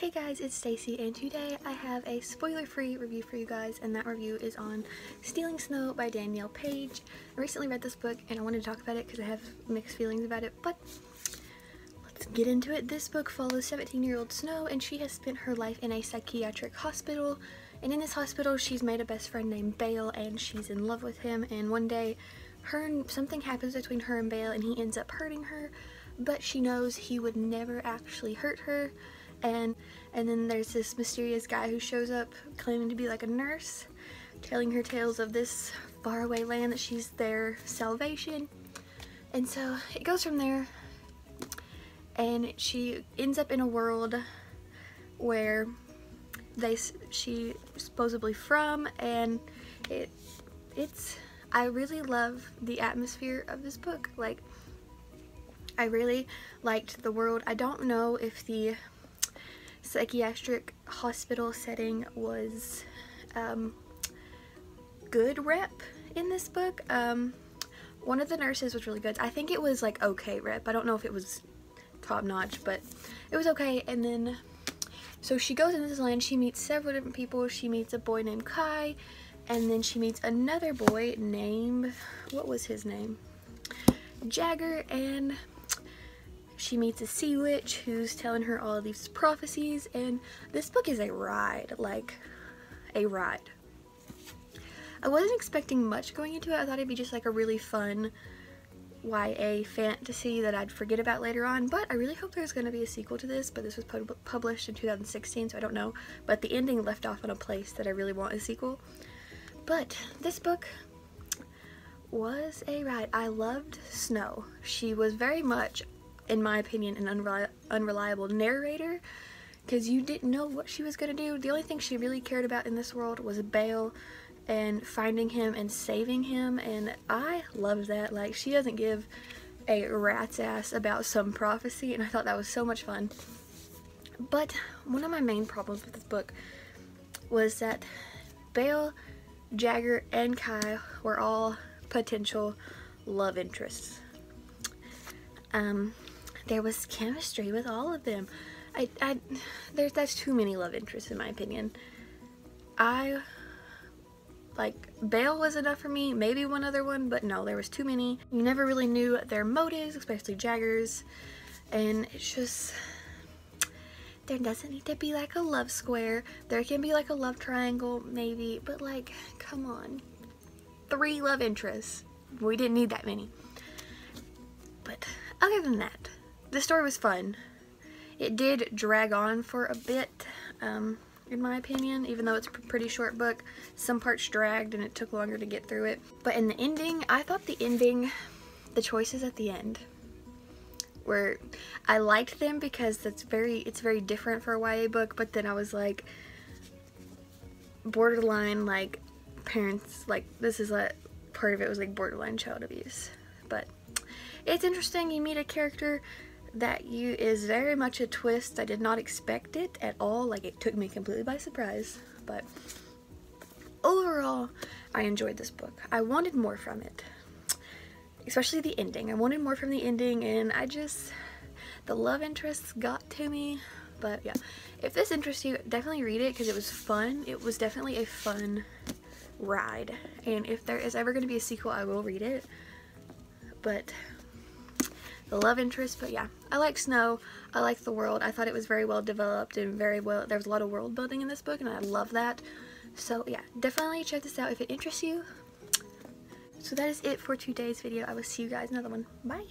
Hey guys, it's Staci and today I have a spoiler-free review for you guys and that review is on Stealing Snow by Danielle Paige. I recently read this book and I wanted to talk about it because I have mixed feelings about it, but let's get into it. This book follows 17-year-old Snow and she has spent her life in a psychiatric hospital and in this hospital she's made a best friend named Bale and she's in love with him and one day her and something happens between her and Bale and he ends up hurting her but she knows he would never actually hurt her and and then there's this mysterious guy who shows up claiming to be like a nurse telling her tales of this faraway land that she's their salvation. And so it goes from there and she ends up in a world where they she supposedly from and it it's I really love the atmosphere of this book. Like I really liked the world. I don't know if the psychiatric hospital setting was um, good rep in this book. Um, one of the nurses was really good. I think it was like okay rep. I don't know if it was top notch, but it was okay. And then, so she goes into this land. She meets several different people. She meets a boy named Kai, and then she meets another boy named, what was his name? Jagger, and she meets a sea witch who's telling her all these prophecies and this book is a ride like a ride I wasn't expecting much going into it I thought it'd be just like a really fun YA fantasy that I'd forget about later on but I really hope there's going to be a sequel to this but this was pub published in 2016 so I don't know but the ending left off in a place that I really want a sequel but this book was a ride. I loved Snow. She was very much in my opinion, an unreli unreliable narrator because you didn't know what she was going to do. The only thing she really cared about in this world was Bale and finding him and saving him and I love that. Like she doesn't give a rat's ass about some prophecy and I thought that was so much fun. But one of my main problems with this book was that Bale, Jagger, and Kai were all potential love interests. Um, there was chemistry with all of them. I, I, there's that's too many love interests in my opinion. I, like, Bale was enough for me, maybe one other one, but no, there was too many. You never really knew their motives, especially Jagger's, and it's just, there doesn't need to be like a love square. There can be like a love triangle, maybe, but like, come on. Three love interests. We didn't need that many. But other than that, the story was fun. It did drag on for a bit, um, in my opinion, even though it's a pretty short book. Some parts dragged and it took longer to get through it. But in the ending, I thought the ending, the choices at the end, were, I liked them because that's very, it's very different for a YA book, but then I was like, borderline, like, parents, like, this is a, part of it was like borderline child abuse. But it's interesting, you meet a character that you is very much a twist. I did not expect it at all. Like it took me completely by surprise. But overall, I enjoyed this book. I wanted more from it. Especially the ending. I wanted more from the ending and I just, the love interests got to me. But yeah, if this interests you, definitely read it because it was fun. It was definitely a fun ride. And if there is ever going to be a sequel, I will read it. But the love interest, but yeah, I like Snow. I like the world. I thought it was very well developed and very well, there was a lot of world building in this book and I love that. So yeah, definitely check this out if it interests you. So that is it for today's video. I will see you guys another one. Bye!